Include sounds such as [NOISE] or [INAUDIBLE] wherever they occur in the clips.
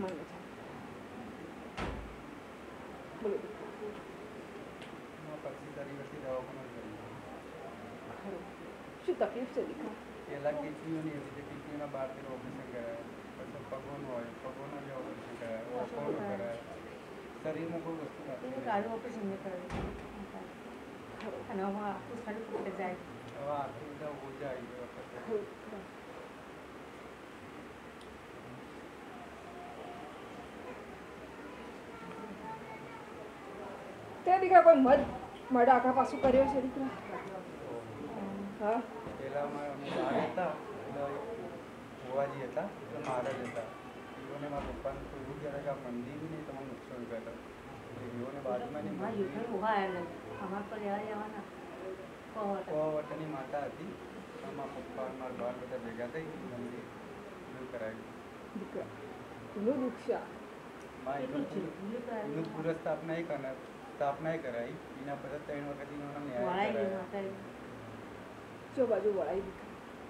મને છે. બોલો. શું તકલીફ છે દીકરા? પહેલાં કિડનીઓની હતી તે કિડનીના ઓપરેશન કરાય. પછી પગોનું હોય પગોનું બી ઓપરેશન કરાય ઓપોનું કરાય. શરીરમાં કોઈ વસ્તુ એવું ઓપરેશન નહીં કરેલું અને હવે આખું શરીર ફૂટે જાય. હવે આખી બધા ઓજા આવી ગયો વખતે ખરું દીકરા તે દીકરા કોઈ મત મઢ આખા પાછું કર્યો છે દીકરા? હા. ભુવાજી હતા મહારાજ હતા. એઓને મારા પપ્પાને કોઈ એવું કહેતા કે આ મંદિરની તમારે નુકસાન કરતા એઓને બાજુમાં ની મારા મંદિર યુદ્ધને ઊભા આવેલા અમારે પર લેવા જવાના કહો સો વટની માતા હતી. મારા પપ્પા મારા બાર બધા ભેગા થઈ મંદિર કરાવ્યું. એનું દુઃખ છે એનું કરાયું એનું પૂર્વ સ્થાપના એ કર સ્થાપના એ કરાવી એના પછી ત્રણ વખત એનો ન્યાય કરાયો. જો બાજુ વળાઈ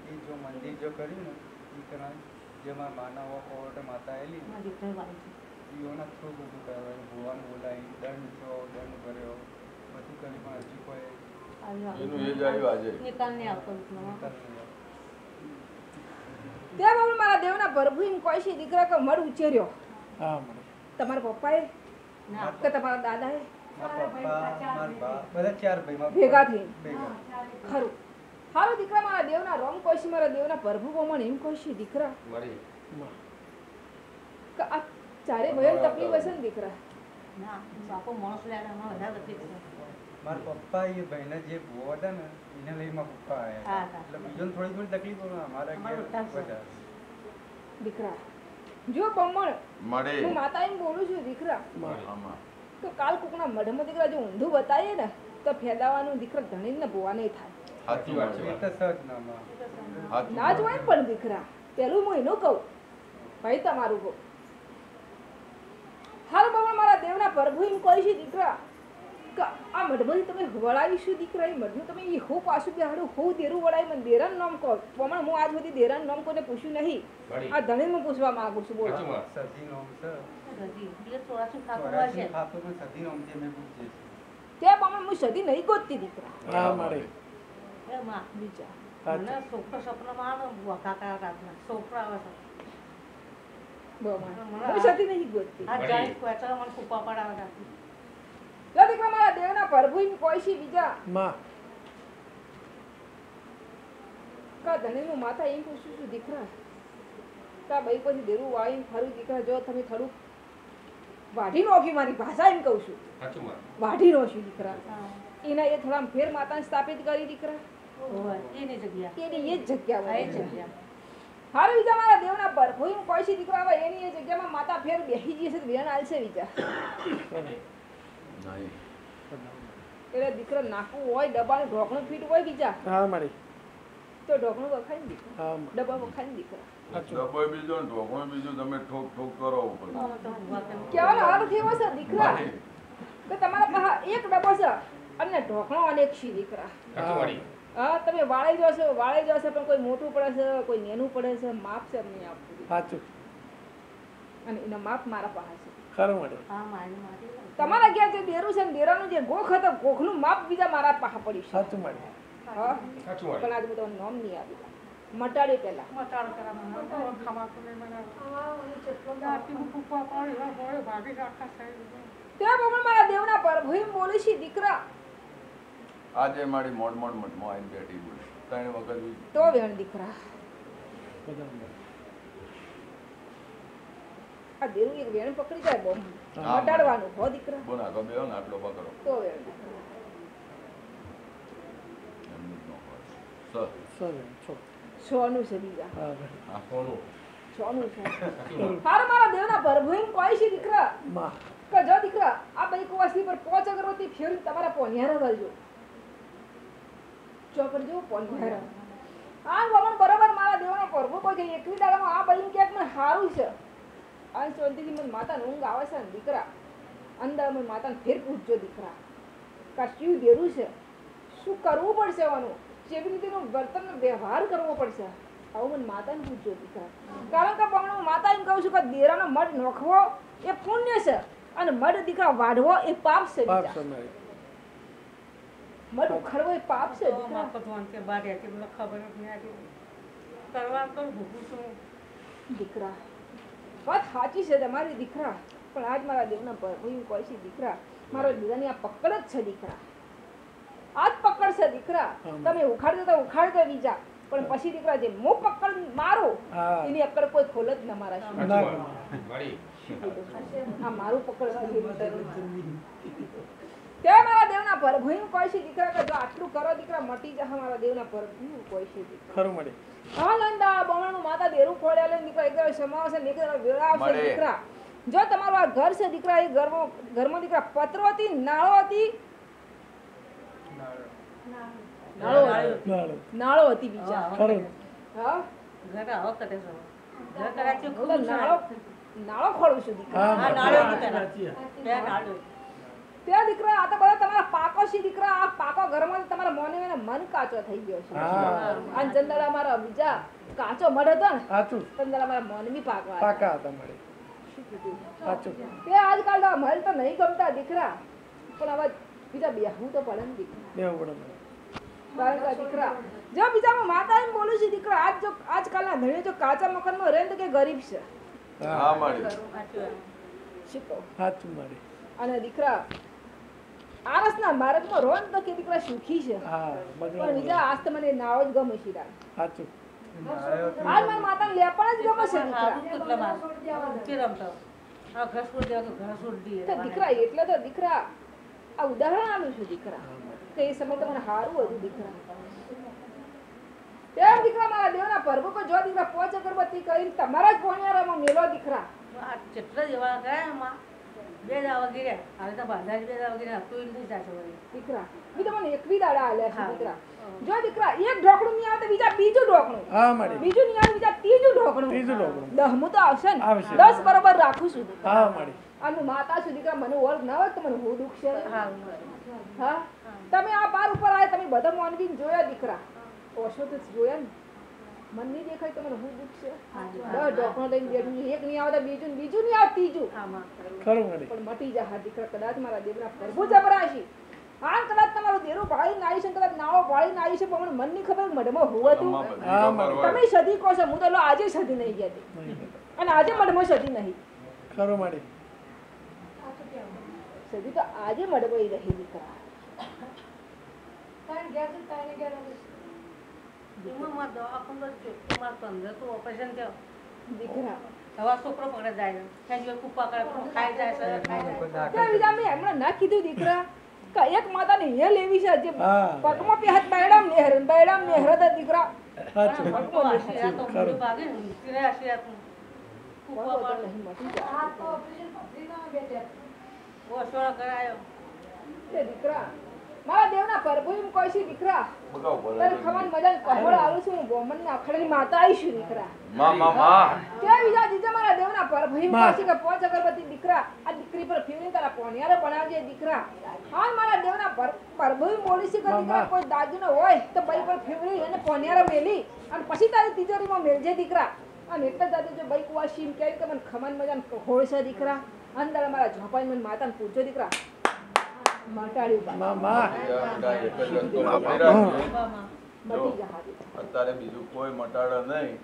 એ જો મંદિર જો કર્યું ને એ કરાય. જેમાં માનવ કોર્ટ માતા મારા છે એઓના થ્રુ બધું કરાવ્યું. ભુવાન બોલાવી દંડ થયો દંડ કર્યો બધું કરી પણ હજી કોઈ એનું એ જ આવ્યું આજે. નિકાલ નહીં આવતો. ત્યાં બાબુ મારા દેવના પ્રભુ કોઈ છે દીકરા કે મઢ ઉછેર્યો? હા તમારા પપ્પાએ? એ કે તમારા દાદાએ? મારા પપ્પા મારા બા બધા ચાર ભાઈ ભેગા પપ્પા. ખરું. હાલો દીકરા મારા દેવના રોમ કહે મારા દેવના પ્રભુ પ્રમાણે એમ કહે દીકરા? કે આ ચારે ભાઈઓને તકલીફ હશે ને દીકરા? ના બાપો માણસ લેવા વધારે તકલીફ મારા પપ્પા એ ભાઈને જે ભૂવો હતા ને એને લઈ મારા પપ્પા હા, આવ્યા એટલે બીજોને થોડી થોડી તકલીફ ઘેર દીકરા જો બમણ મળી. હું માતા એમ બોલું છું દીકરા. તો કાલ કોકના મઢમાં દીકરા જો ઊંધું બતાવીએ ને તો ફેદાવાનું દીકરા ધણીને ભોવા નહીં થાય. સાચી વાત છે. તો સજ નામાં ના જ હોય પણ દીકરા. પેલું હું એનું કહું. ભાઈ તમારું કહું. હાલ બાબા મારા દેવના પ્રભુ એમ કહી છે દીકરા કે આ મઢમાંથી તમે વળાવીશું દીકરા એ મઢનું તમે એ હો પાછું બેહાડું હો દેરું વળાવી મને દેરાન નામ કહો. પણ હું આજ બધી દેરાન નામ કોને પૂછ્યું નહીં. આ ધણીને પૂછવા માંગુ છું બોલો. ખાતું પણ હું સદી નહીં ગોતતી દીકરા. બીજા. મને છોકરો સપનામાં આવે કાકા રાતના છોકરો આવે હું સદી નહીં ગોતતી. આ જાય ક્વેચર મને કૂપા પડાવે લો દીકરા મારા દેવના પ્રભુ કહે બીજા માં. કા ધણીનું માથા એમ પૂછું છું દીકરા. કા ભાઈ પછી દેરું વાળીને ફરું દીકરા. જો તમે થોડું વાઢી નોખી મારી ભાષા એમ કહું છું. વાઢી નોખ્યું દીકરા. એના એ થોડા ફેર માતાને સ્થાપિત કરી દીકરા. એની જગ્યા. એની એ જ જગ્યા આ એ હોય જગ્યા. હારું બીજા મારા દેવના પર હું એમ દીકરા હવે એની એ જગ્યામાં માતા ફેર બેસી જશે છે વેણ આલશે બીજા. [COUGHS] એટલે દીકરો નાખવું હોય ડબ્બાનું ઢોકણું ફીટ હોય બીજા હા મારી તો ઢોકણું વખાય ને દીકરો. હા ડબ્બા વખાય ને દીકરો. ડબ્બો બીજો તમે ઠોક ઠોક કરો છે દીકરા? કે તમારા પાસે એક ડબ્બો છે અને ઢોકણો અનેક છે દીકરા. હા. તમે વાળાઈ જશો વાળાઈ જશો પણ કોઈ મોટું પડે છે કોઈ નેનું પડે છે માપ છે નહીં આપવું. સાચું. અને એના માપ મારા પાસે છે. ખરું મળે. તમારા ઘેર જે દેરું છે ને દેરાનું જે ગોખ હતો ગોખનું માપ બીજા મારા પાસે પડ્યું છે. સાચું મળે. હા. પણ આજે બધો નામ નહીં આપી મટાડી પેલા તો પણ મારા દેવના પર ભૂમ બોલી છે દીકરા. આજે મારી મોડ મોડ મઠમાં આવીને બેઠી બોલી. ત્રણ વખત તો વેણ દીકરા. આ દેવું એક વેણ પકડી જાય બહુ. મટાડવાનું. હો દીકરા. બોલ આગળ બેહો ને આટલો પકડો તો વેણ સોનું છે બીજા. હા સોનું. છે. [LAUGHS] હાર મારા દેવના પર ભૂમ કોઈ છે દીકરા? માં કે જો દીકરા આ બઈ કુવાસી પર પોચ અગરબત્તી ફેરી તમારા પોનિયારા કરજો ચો કરજો પોનિયારા આ વમણ બરાબર મારા દેવનો પ્રભુ કોઈ એકવી દાડામાં આ બઈ ક્યાંક મને સારું છે. આ શાંતિથી મને માતાને ઊંઘ આવે છે ને દીકરા. અંદર મને માતાને ફેર પૂછજો દીકરા. કા શું દેરું છે? શું કરવું પડશે એવાનું કેવી રીતેનો વર્તનનો વ્યવહાર કરવો પડશે. આવું મને માતાને પૂછજો દીકરા. કારણ કે પણ હું માતા એમ કહું છું કે દેરાનો મઢ નોખવો એ પુણ્ય છે અને મઢ દીકરા વાઢવો એ પાપ છે મઢ ઉખાડવો એ પાપ દીકરા. કરવા તો ભૂખું છું દીકરા વાત સાચી છે તમારી દીકરા. પણ આજ મારા દેવના પ્રભુ કોઈ છે દીકરા મારો દીદાની આ પકડ જ છે દીકરા. આજ પકડ છે દીકરા. તમે ઉખાડતા તો ઉખાડજો બીજા. પણ પછી દીકરા જે મો પકડ મારો એની અક્કડ કોઈ ખોલ જ ન મારા. આ મારું પકડ છે મારા દેવના પ્રભુ હું કોઈ છે દીકરા કે જો આટલું કરો દીકરા મટી જા મારા દેવના પ્રભુ હું કોઈ છે દીકરા. ખરું મળે. હા નંદા બમણનું માતા દેરું ખોળ્યા લે દીકરા એક દાડો સમાવશે ને વેળા આવશે દીકરા. જો તમારું આ ઘર છે દીકરા એ ઘરમાં ઘરમાં દીકરા પત્રો હતી નાળો. હતી નાળો. નાળો. હતી બીજા. ખરું. હા? ઘરે ઘર કરાચી નાળો નાળો. ખોલું છું દીકરા. નાળો નાળો. ત્યાં દીકરા આ તો બધા તમારા પાકો છે દીકરા આ પાકો ઘરમાં તમારા મોને મન કાચો થઈ ગયો છે. અને જંદડા મારા બીજા કાચો મઢ હતો ને સાચું. જંદડા મારા મોને બી પાકવા પાકા હતા મળે સાચું. તે આજકાલ તો મહેલ તો નહીં ગમતા દીકરા. પણ હવે બીજા બેહવું તો પડે ને દીકરા. દેવું પડે મળે દીકરા જો બીજામાં માતા એમ બોલું છું દીકરા આજ જો આજકાલના ધણી જો કાચા મકાનમાં રહે તો કે ગરીબ છે. હા. મારી સાચું મળે અને દીકરા આરસના માર્ગમાં રોન તો કે દીકરા સુખી છે પણ બીજા આજ તો મને નાવ જ ગમે છે રા. સાચું આજ મારા માતાને લેપણ જ ગમે છે દીકરા કેટલા. નથી રમતો. છોડી દેવા કે ઘર છોડી તો દીકરા એટલે તો દીકરા આ ઉદાહરણ આલું છું દીકરા કે એ સમય તમને સારું હતું દીકરા તેમ દીકરા મારા દેવના પર્વ પર જો દીકરા પોચ અગરબત્તી કરીને તમારા જ ભણિયારામાં મેલો દીકરા આ જેટલા જેવા ગયા એમાં બે દાવા ગીર્યા. હવે તો બાંધા બે દાવા ગીર્યા. તું નથી જાતો દીકરા બી તમને એકવી દાડા આલ્યા છે દીકરા. જો દીકરા એક ઢોકણું નહીં આવે તો બીજા બીજું ઢોકણું હા મળે બીજું નહીં આવે બીજા ત્રીજું ઢોકણું ત્રીજું ઢોકણું. દહમું તો આવશે ને. દસ બરોબર રાખું છું હા અને માતા છું દીકરા મને ઓળખ ના હોય તો મને હું દુઃખ છે. હા, હા? તમે આ પાર ઉપર આવ્યા તમે બધા મોનવીને જોયા દીકરા. ઓછો તો જોયા ને. મન નહીં દેખાય તો મને હું દુઃખ છે દર ઢોકણો લઈને બેઠું એક નહીં આવતા બીજું બીજું નહીં આવે ત્રીજું. પણ મટી જા હા દીકરા કદાચ મારા દેવના પ્રભુ જબરાશી હા કદાચ તમારું દેરું ભાળી નાઈ છે કદાચ નાવો ભાળી નાઈ છે પણ મન મનની ખબર મઢમાં હોવું આમાં હતું. બધી તો કરવા તમે સદી કહો છો હું તો આજે સદી નહીં ગયા અને આજે મઢમાં સદી નહીં. ખરો મળે સદી તો આજે મઢમાં રહી દીકરા એમાં દવાખાનું જ મારે પંદર તો ઓપરેશન થયો. દીકરા હવે છોકરો પકડે જાય ત્યાં કરે, ખાઈ જાય. ખાઈ જાય મેં હમણાં ના કીધું દીકરા. એક માતાને છે જે પગમાં પહેત દીકરા. કૂપા. દીકરા મારા દેવના પ્રભુ એમ કહે છે દીકરા તને ખબર મજાને કહોળ આવું છું હું બોમન ના અખડની માતા આવીશું દીકરા. મા મા મા. ત્યાં બીજા જીજા મારા દેવના પ્રભુ એમ. કહે છે કે પોચ અગરબત્તી દીકરા આ દીકરી પર ફેવરી તારા પોણિયારે બનાવજે દીકરા. હા મારા દેવના પર- પ્રભુ એમ બોલી છે કે દીકરા. કોઈ દાજુ ન હોય તો બાઈ પર ફેવરી અને પોણિયારે મેલી અને પછી તારી તિજોરીમાં મેલજે દીકરા. અને એટલે દાદુ જો બાઈ કુવા એમ કહે કે મને ખમન મજાને કહોળ છે દીકરા. અંદર અમારા ઝોપાઈ મને માતાને પૂછજો દીકરા. અત્યારે બીજું કોઈ મટાડા નહીં.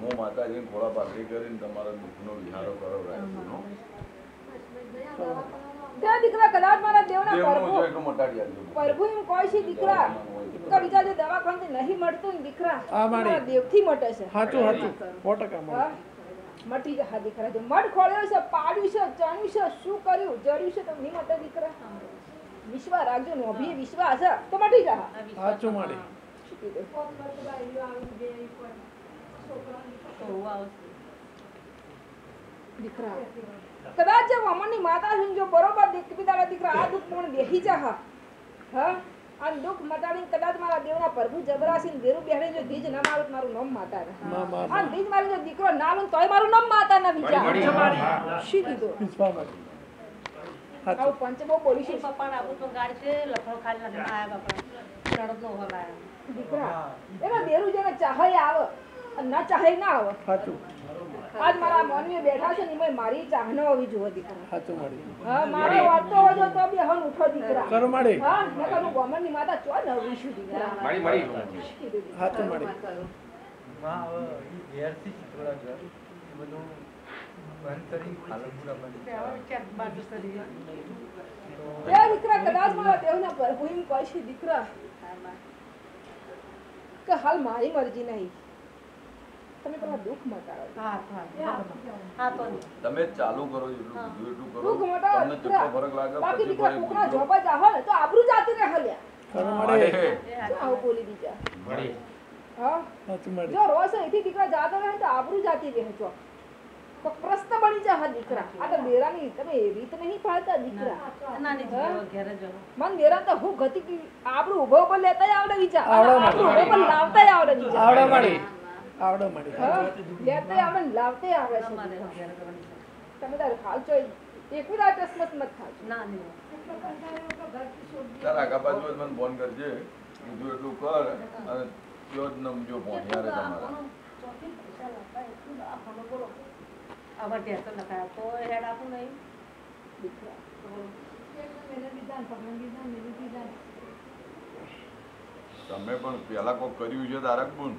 હું માતાજી ખોળા પાકડી કરીને તમારા દુઃખનો વિહારો કરો. ત્યાં દીકરા કદાચ મારા દેવના પ્રભુ એમ કહે છે દીકરા કે બીજા જે દવાખાને નહીં મળતું ને દીકરા મારા. દેવથી મટે છે. સાચું સાચું સો ટકા મળે મટી જા દીકરા જો. મઢ ખોળ્યો છે પાડ્યું છે ચણ્યું છે શું કર્યું? જડ્યું છે તો નહીં મટે દીકરા. વિશ્વાસ રાખજો નોભી વિશ્વાસ છે તો મટી જા આ વિશ્વાસ સાચું મળે શું કીધું? તો હોવા આવશે. દીકરા કદાચ જે વમણની માતા છે ને જો બરોબર દીકરી તારા દીકરા આ દુઃખ પણ બેહી જા હા હા આ દુઃખ મટાડીને કદાચ મારા દેવના પ્રભુ જબરાસી ને દેરું બેહડે જો ધીજ ના મારું તો મારું નામ માતા રહે માં માં આ ધીજ મારી જો દીકરો ના લઉં તોય મારું નામ માતા ના વિચાર શું કીધું સાચું. પંચ બહુ બોલી છે આપું તો ગાડી છે લખણો ખાલી નથી. આયા બાપા લડત નો દીકરા એના દેરું જેને ચાહે આવે અને ના ચાહે ના આવે. સાચું. આજ મારા મોનીએ બેઠા છે ને મેં મારી ચાહ આવી હોવી જોવે દીકરા. સાચું માડી હા મારે વાળતો હોય તો બી હન ઉઠો દીકરા. ખરું માડી હા નકર હું ગોમનની માતા ચો નવીશું દીકરા. મારી મારી સાચું. માડી માં હવે એ ઘેરથી થોડા ઘર બધું દીકરા કદાચ મારા દેવના પ્રભુ એમ દીકરા કે હાલ મારી મરજી નહીં તમે પેલા દુઃખ મટાડો હા. હા હા તો તમે ચાલુ કરો એટલું કરો. દુઃખ મટાડો તમને જેટલો ફરક લાગે બાકી દીકરા કોકના પૂછજો. જોબ જ તો આબરૂ જાતી રહે હલ્યા આવું બોલી દીધા મળી. હા? જો રોજ અહીંથી દીકરા જાતો રહે તો આબરૂ જાતી રહે છો તો પ્રશ્ન બની જા દીકરા. આ તો બેરાની તમે રીત નહીં પાડતા દીકરા. નાની? ઘેર જો. મન બેરા તો હું ગતિ કી આપણું ઊભો પર લેતા આવડે વિચાર આવડે ઊભો પર લાવતા આવડે વિચાર આવડે માડી. આવડે માડી. હા? લેતા આવડે ને આવડે છે તમે તાર તારે ખાલચો એક વિરા રાત અસ્મત મત ખાજો ના નહીં તારા બાજુ મને ફોન કરજે. કીધું એટલું કર અને ત્યો જ નમજો યાર તમારા. આવા ઘેર તો નખાય. તો હેડ આપું નહીં. તમે પણ પેલા કોક કર્યું છે તારક બુન